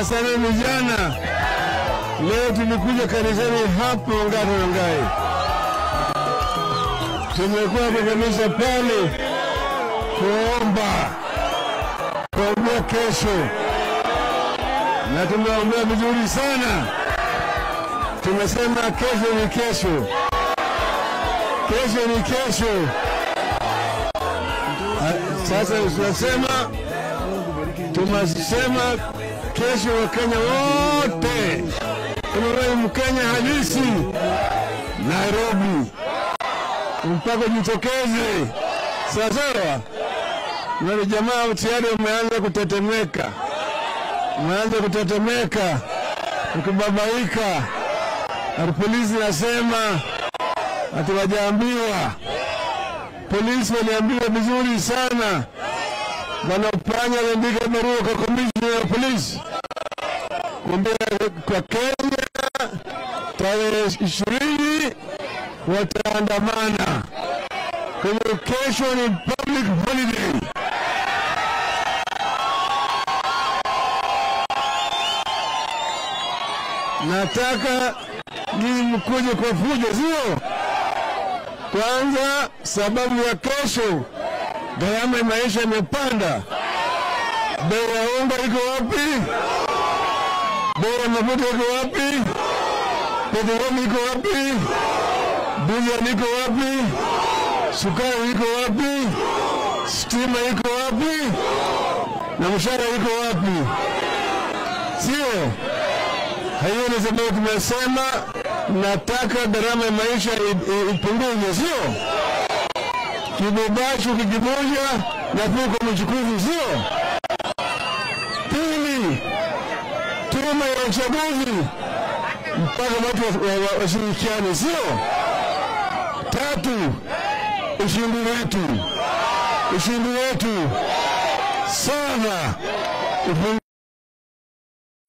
Asante vijana, leo tumekuja kanisani hapo Ngata Ngai, tumekuwa kwa kanisa pale kuomba kuombea kesho, na tumeombea vizuri sana. Tumesema kesho ni kesho, kesho ni kesho. Ah, Sasa tunasema tunasema kesho Wakenya wote unawe Mkenya halisi Nairobi. Mpaka jitokeze. Sawasawa. Na jamaa tayari wameanza kutetemeka, wameanza kutetemeka, ukibabaika. Polisi nasema ati wajaambiwa, polisi waliambiwa vizuri sana Bwana Upanya aliandika barua kwa komishna ya polisi kuambia kwa Kenya tarehe ishirini wataandamana. Kwa hivyo kesho ni public holiday. Nataka ni mkuje kwa fujo, sio? Kwanza sababu ya kesho, gharama ya maisha imepanda. Bei ya unga iko wapi? Bei ya mafuta iko wapi? Petroli iko wapi? Dizeli iko wapi? Sukari iko wapi? Stima iko wapi? Na mshahara iko wapi? Sio? Hiyo ni sababu tumesema nataka gharama ya maisha ipunguzwe, sio? Kibobacho kikimoja na tuko mchukuzi, sio? Pili, tume ya uchaguzi mpaka watu wa- wa- wa- washirikiane, sio? Tatu, ushindi wetu, ushindi wetu sana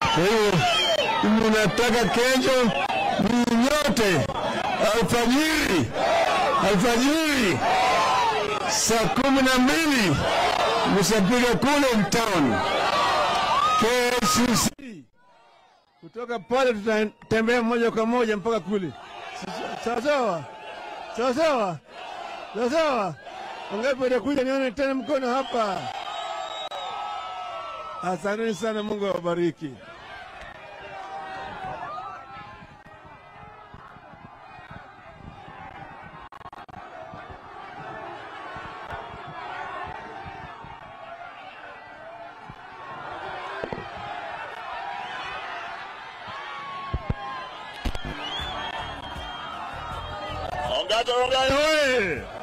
kwa hiyo ninataka nataka kesho ninyote alfajiri, alfajiri saa kumi na mbili msapiga kule mtaoni KCC. Kutoka pale tutatembea moja kwa moja mpaka kule. Sawa sawa, sawa sawa, sawa sawa. Wangapi watakuja nione tena mkono hapa? Asanteni sana, Mungu awabariki. gato no.